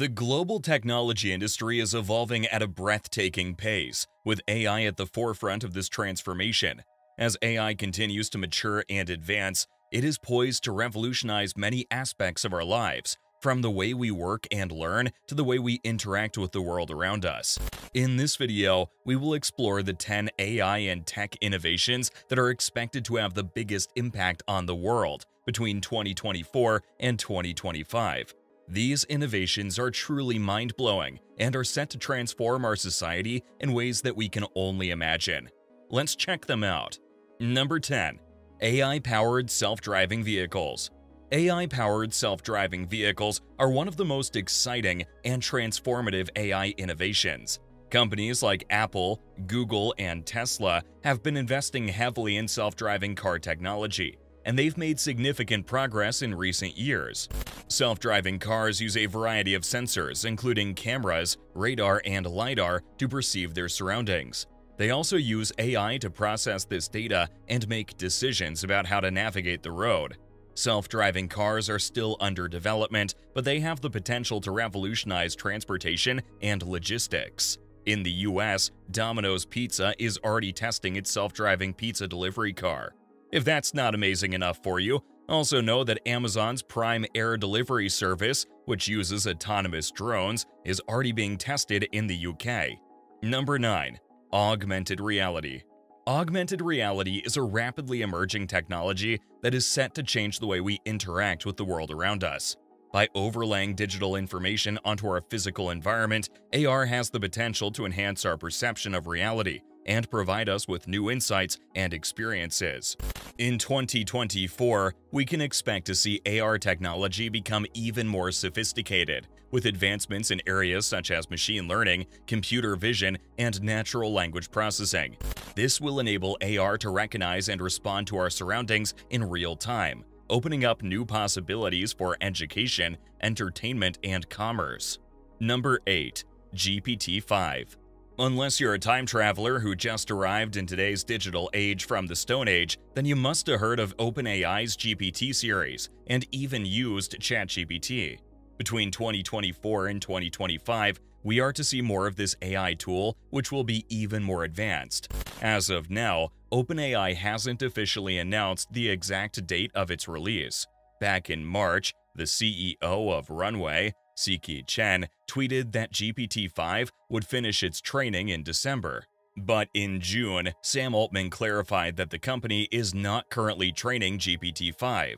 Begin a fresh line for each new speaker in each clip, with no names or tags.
The global technology industry is evolving at a breathtaking pace, with AI at the forefront of this transformation. As AI continues to mature and advance, it is poised to revolutionize many aspects of our lives, from the way we work and learn to the way we interact with the world around us. In this video, we will explore the 10 AI and tech innovations that are expected to have the biggest impact on the world between 2024 and 2025. These innovations are truly mind-blowing and are set to transform our society in ways that we can only imagine. Let's check them out. Number 10. AI-powered self-driving vehicles. AI-powered self-driving vehicles are one of the most exciting and transformative AI innovations. Companies like Apple, Google, and Tesla have been investing heavily in self-driving car technology, and they've made significant progress in recent years. Self-driving cars use a variety of sensors, including cameras, radar, and LiDAR, to perceive their surroundings. They also use AI to process this data and make decisions about how to navigate the road. Self-driving cars are still under development, but they have the potential to revolutionize transportation and logistics. In the US, Domino's Pizza is already testing its self-driving pizza delivery car. If that's not amazing enough for you, also know that Amazon's Prime Air Delivery service, which uses autonomous drones, is already being tested in the UK. Number 9. Augmented Reality Augmented reality is a rapidly emerging technology that is set to change the way we interact with the world around us. By overlaying digital information onto our physical environment, AR has the potential to enhance our perception of reality and provide us with new insights and experiences. In 2024, we can expect to see AR technology become even more sophisticated, with advancements in areas such as machine learning, computer vision, and natural language processing. This will enable AR to recognize and respond to our surroundings in real time, opening up new possibilities for education, entertainment, and commerce. Number 8. GPT-5 Unless you're a time traveler who just arrived in today's digital age from the Stone Age, then you must have heard of OpenAI's GPT series and even used ChatGPT. Between 2024 and 2025, we are to see more of this AI tool, which will be even more advanced. As of now, OpenAI hasn't officially announced the exact date of its release. Back in March, the CEO of Runway, Siqi Chen, tweeted that GPT-5 would finish its training in December. But in June, Sam Altman clarified that the company is not currently training GPT-5.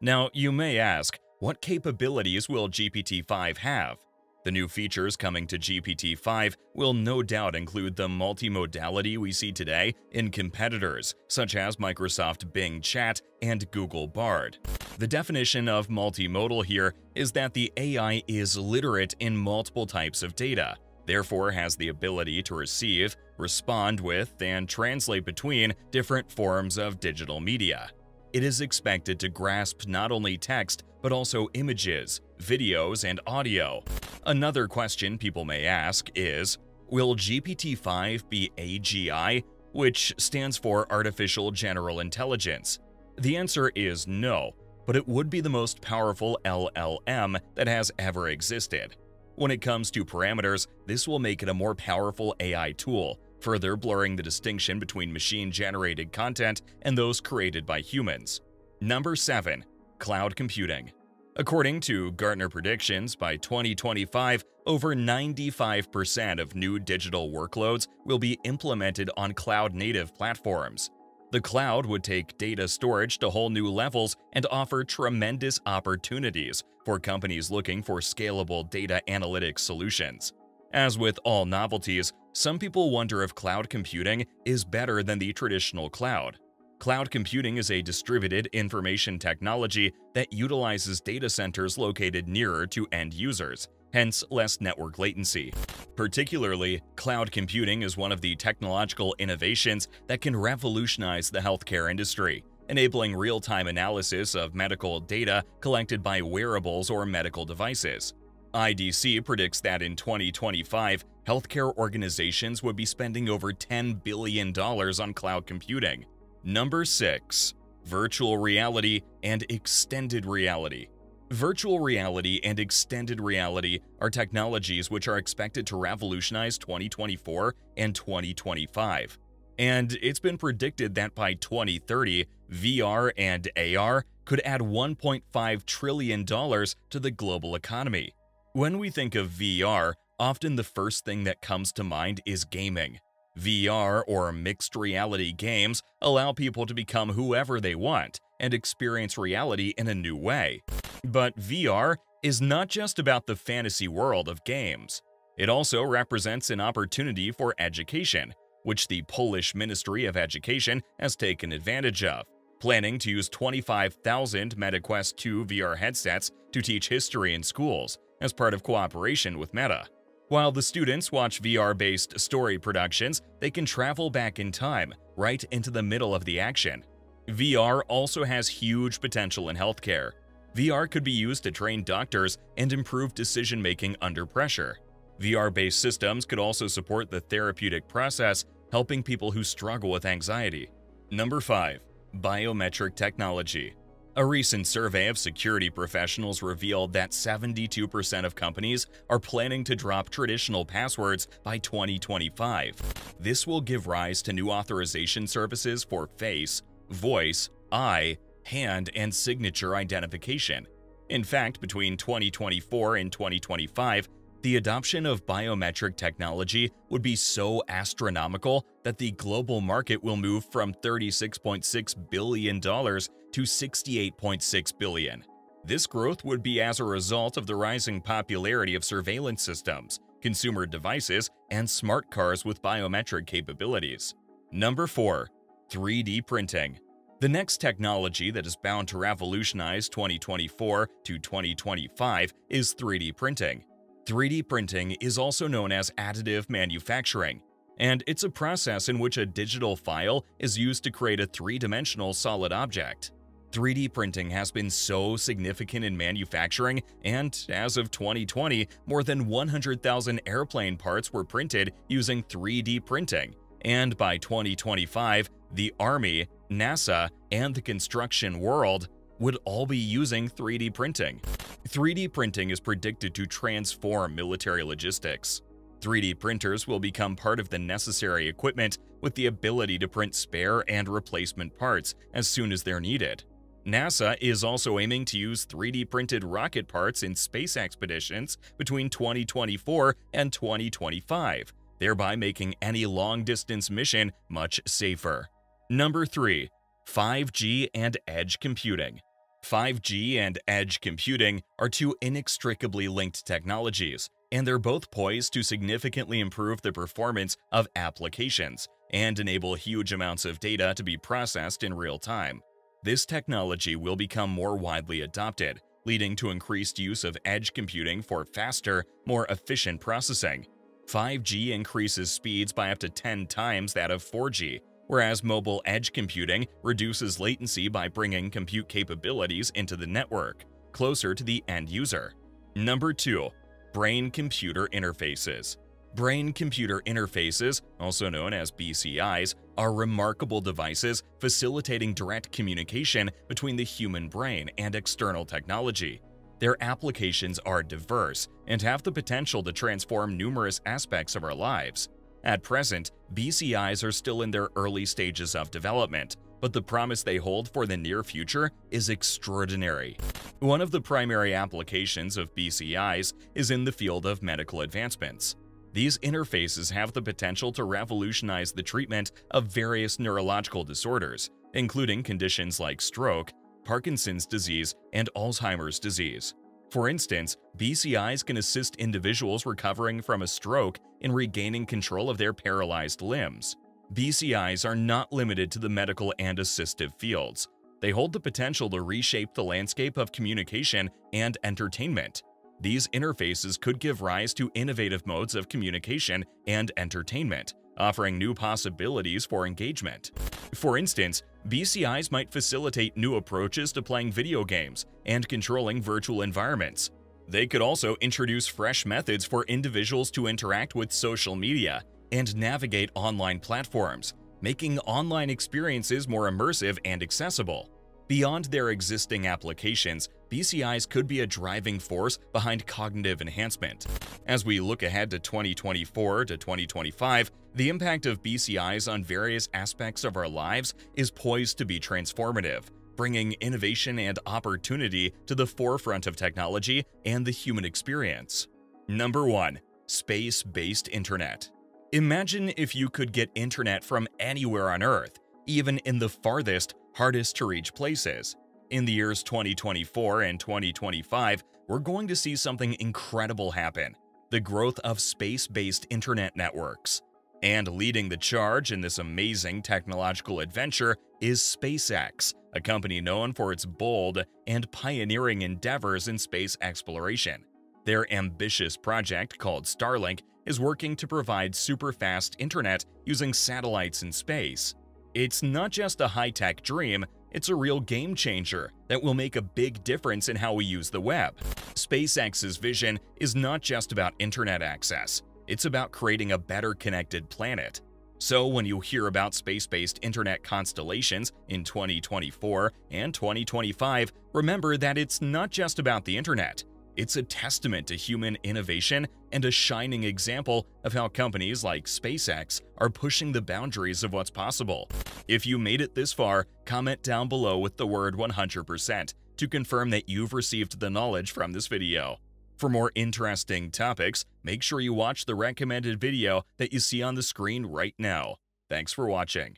Now, you may ask, what capabilities will GPT-5 have? The new features coming to GPT-5 will no doubt include the multimodality we see today in competitors, such as Microsoft Bing Chat and Google Bard. The definition of multimodal here is that the AI is literate in multiple types of data, therefore has the ability to receive, respond with, and translate between different forms of digital media. It is expected to grasp not only text, but also images, videos, and audio. Another question people may ask is, will GPT-5 be AGI, which stands for Artificial General Intelligence? The answer is no, but it would be the most powerful LLM that has ever existed. When it comes to parameters, this will make it a more powerful AI tool, further blurring the distinction between machine-generated content and those created by humans. Number 7. Cloud Computing According to Gartner predictions, by 2025, over 95% of new digital workloads will be implemented on cloud-native platforms. The cloud would take data storage to whole new levels and offer tremendous opportunities for companies looking for scalable data analytics solutions. As with all novelties, some people wonder if cloud computing is better than the traditional cloud. Cloud computing is a distributed information technology that utilizes data centers located nearer to end users, hence less network latency. Particularly, cloud computing is one of the technological innovations that can revolutionize the healthcare industry, enabling real-time analysis of medical data collected by wearables or medical devices. IDC predicts that in 2025, healthcare organizations would be spending over $10 billion on cloud computing. Number 6. Virtual Reality and Extended Reality Virtual reality and extended reality are technologies which are expected to revolutionize 2024 and 2025. And it's been predicted that by 2030, VR and AR could add $1.5 trillion to the global economy. When we think of VR, often the first thing that comes to mind is gaming. VR or mixed reality games allow people to become whoever they want and experience reality in a new way. But VR is not just about the fantasy world of games. It also represents an opportunity for education, which the Polish Ministry of Education has taken advantage of, planning to use 25,000 MetaQuest 2 VR headsets to teach history in schools as part of cooperation with Meta. While the students watch VR-based story productions, they can travel back in time, right into the middle of the action. VR also has huge potential in healthcare. VR could be used to train doctors and improve decision-making under pressure. VR-based systems could also support the therapeutic process, helping people who struggle with anxiety. Number 5. Biometric Technology a recent survey of security professionals revealed that 72% of companies are planning to drop traditional passwords by 2025. This will give rise to new authorization services for face, voice, eye, hand, and signature identification. In fact, between 2024 and 2025, the adoption of biometric technology would be so astronomical that the global market will move from $36.6 billion to 68.6 billion. This growth would be as a result of the rising popularity of surveillance systems, consumer devices, and smart cars with biometric capabilities. Number 4. 3D Printing The next technology that is bound to revolutionize 2024 to 2025 is 3D printing. 3D printing is also known as additive manufacturing, and it's a process in which a digital file is used to create a three-dimensional solid object. 3D printing has been so significant in manufacturing, and as of 2020, more than 100,000 airplane parts were printed using 3D printing. And by 2025, the Army, NASA, and the construction world would all be using 3D printing. 3D printing is predicted to transform military logistics. 3D printers will become part of the necessary equipment with the ability to print spare and replacement parts as soon as they're needed. NASA is also aiming to use 3D printed rocket parts in space expeditions between 2024 and 2025, thereby making any long-distance mission much safer. Number 3. 5G and Edge Computing 5G and edge computing are two inextricably linked technologies, and they're both poised to significantly improve the performance of applications and enable huge amounts of data to be processed in real time. This technology will become more widely adopted, leading to increased use of edge computing for faster, more efficient processing. 5G increases speeds by up to 10 times that of 4G, whereas mobile edge computing reduces latency by bringing compute capabilities into the network, closer to the end user. Number 2. Brain-Computer Interfaces Brain-computer interfaces, also known as BCIs, are remarkable devices facilitating direct communication between the human brain and external technology. Their applications are diverse and have the potential to transform numerous aspects of our lives. At present, BCIs are still in their early stages of development, but the promise they hold for the near future is extraordinary. One of the primary applications of BCIs is in the field of medical advancements. These interfaces have the potential to revolutionize the treatment of various neurological disorders, including conditions like stroke, Parkinson's disease, and Alzheimer's disease. For instance, BCIs can assist individuals recovering from a stroke in regaining control of their paralyzed limbs. BCIs are not limited to the medical and assistive fields. They hold the potential to reshape the landscape of communication and entertainment. These interfaces could give rise to innovative modes of communication and entertainment, offering new possibilities for engagement. For instance, BCIs might facilitate new approaches to playing video games and controlling virtual environments. They could also introduce fresh methods for individuals to interact with social media and navigate online platforms, making online experiences more immersive and accessible. Beyond their existing applications, BCIs could be a driving force behind cognitive enhancement. As we look ahead to 2024 to 2025, the impact of BCIs on various aspects of our lives is poised to be transformative, bringing innovation and opportunity to the forefront of technology and the human experience. Number 1. Space-based Internet Imagine if you could get internet from anywhere on Earth, even in the farthest, hardest-to-reach places. In the years 2024 and 2025, we're going to see something incredible happen the growth of space based internet networks. And leading the charge in this amazing technological adventure is SpaceX, a company known for its bold and pioneering endeavors in space exploration. Their ambitious project called Starlink is working to provide super fast internet using satellites in space. It's not just a high tech dream, it's a real game changer that will make a big difference in how we use the web. SpaceX's vision is not just about internet access, it's about creating a better connected planet. So when you hear about space-based internet constellations in 2024 and 2025, remember that it's not just about the internet. It's a testament to human innovation and a shining example of how companies like SpaceX are pushing the boundaries of what's possible. If you made it this far, comment down below with the word 100% to confirm that you've received the knowledge from this video. For more interesting topics, make sure you watch the recommended video that you see on the screen right now. Thanks for watching.